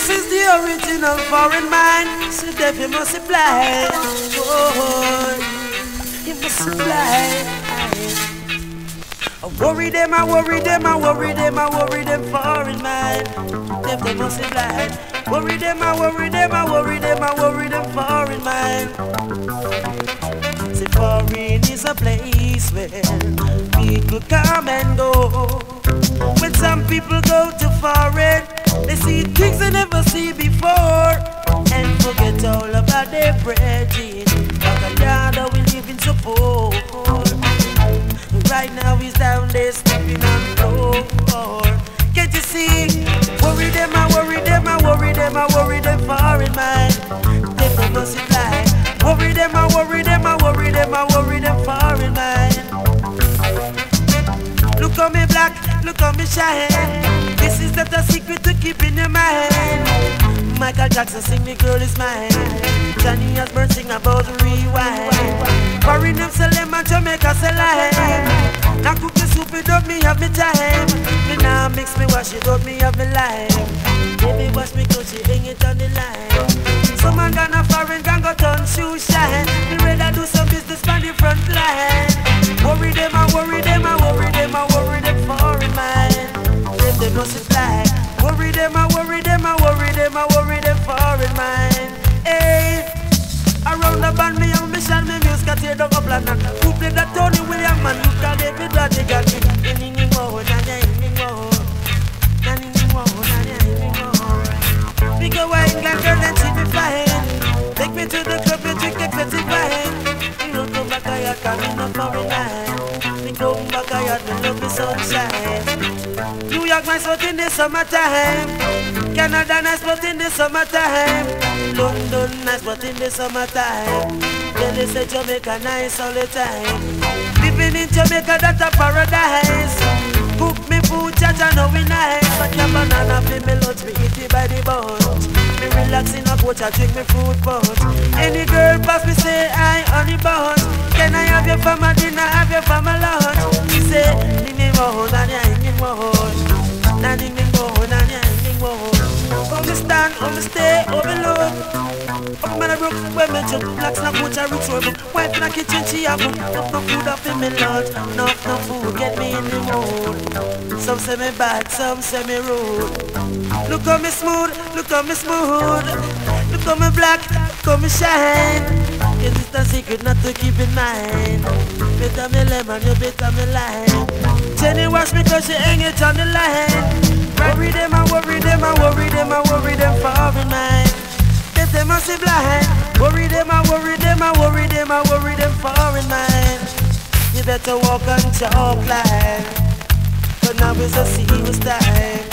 This is the original foreign mind. So that you must supply. Oh, you must supply. I worry them, I worry them, I worry them, I worry them foreign mind. Them they must supply. Worry them, I worry them, I worry them, I worry them foreign mind. See, foreign is a place where people come and go. When some people go to foreign, they see things they never see before and forget all about their brethren. Propaganda we live in support. Right now he's down there stepping on the floor. Can't you see? Worry them, I worry them, I worry them, I worry them foreign mind. They don't multiply. Worry them, I worry them, I worry them, I worry them foreign mind. Look on me black, look on me shine. Not a secret to keep in your mind. Michael Jackson sing the girl is mine. Johnny Osbourne sing about rewind. Foreign them sell them and Jamaica sell lime. Now cook the soup it up, me have me time. Me now mix me wash it up, me have me lime. Baby wash me cause she hang it on the line. Some man gonna foreign gang go turn shoe shine. Me rather do some business on the front line. Worry them, I worry them, I Them supply. Worry them, I worry them, I worry them, I worry them foreign mind. Hey, around the band me mission, me music got tear down. Who play that Tony William man? Who call David Rodigan me? We go wine, England girl and she be fine. Take me to the club and drink expensive wine. You don't come back, I me no foreign night. Me come back, I got me love the sunshine. New York nice but in the summertime. Canada nice but in the summertime. London nice but in the summertime. Then they say Jamaica nice all the time. Living in Jamaica that's a paradise. Cook me food, chacha know we nice. But your banana fi me lunch, me eat it by the bunch Me relax in a coach, I drink me fruit punch Any girl pass me say I honey bunch Can I have your my dinner, have your my lunch She say, ni me mo, na ni ay ni Oh stand, oh me stay, oh me look Up man a broke, when me jump Blacks na coach, I rich over. Wife in a kitchen, she have Enough no food off in me lunch Enough no food, get me in the mood. Some say me bad, some say me rude. Look how me smooth, look how me smooth. Look how me black, look how me shine. Yes, it's a secret not to keep in mind? Better me lemon, you better me lime Jenny wash me cause she hang it on the line. Worry them, I worry them, I worry them, I worry them better walk on chalk line. But now is a serious time